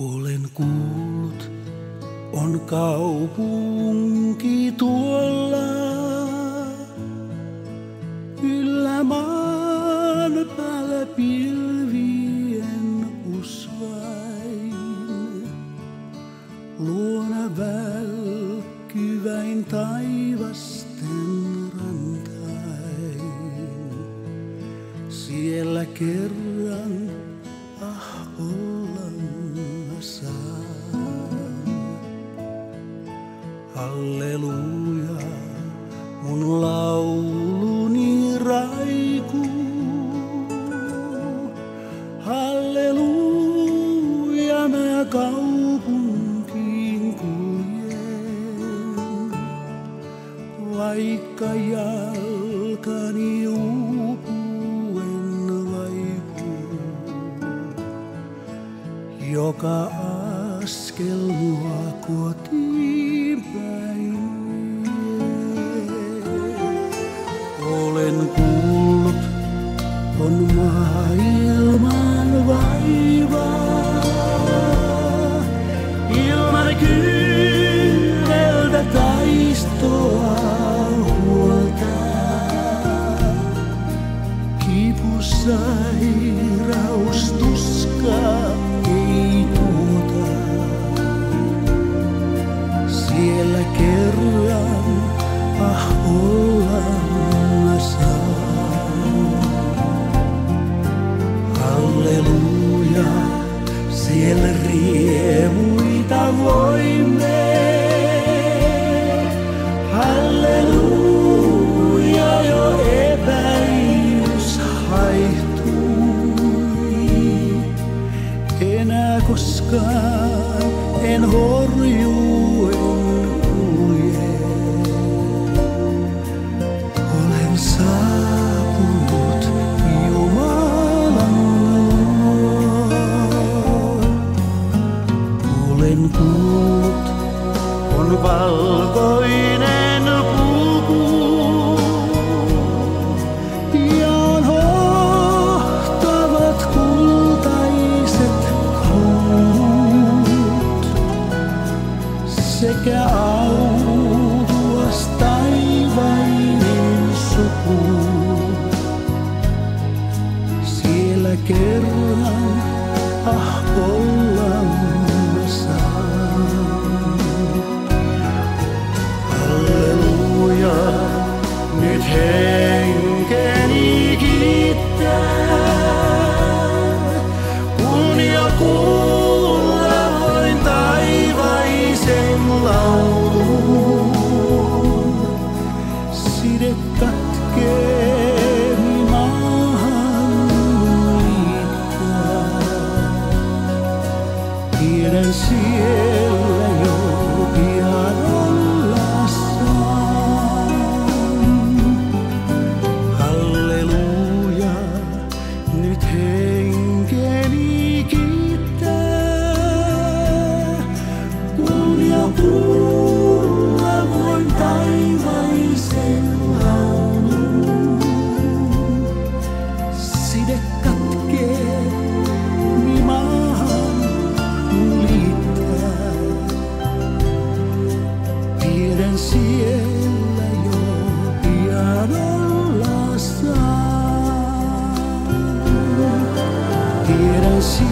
Olen kuullut, on kaupunki tuolla. Yllä maan päällä pilvien usvain. Luona välkkyväin taivasten rantain. Siellä kerran ah ollaan Halleluja, mun lauluni raikuu. Halleluja, mä kaupunkiin kuljen. Vaikka jalkani uupuen vaipuu. Joka askel mua kotiin burn. Voimme. Halleluja, jo epäilys haihtui. Enää koskaan en horju, valkoinen puku. Ja on hohtavat kultaiset kout sekä autuas taivainen suku. Siellä kerran ah Quieran siempre see